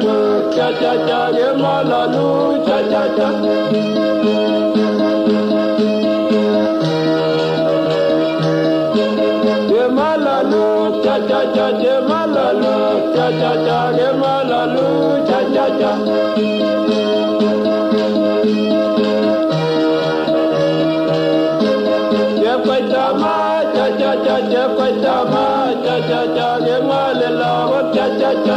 Gemalalu cha cha cha Gemalalu cha cha cha Gemalalu cha cha cha Gemalalu cha cha cha Gemalalu cha cha cha Jekwaitama cha cha cha Jekwaitama cha cha cha Gemalelo cha cha cha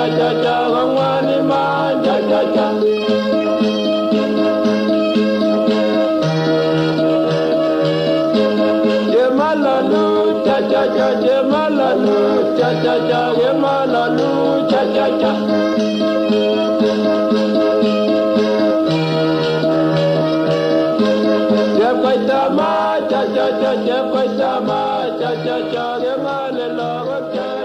cha cha cha Gongwani ma cha cha cha Gemalalu cha cha cha Gemalalu cha cha cha Gemalalu cha cha cha. Jekwaitama cha cha cha Jekwaitama cha cha cha Gemalalu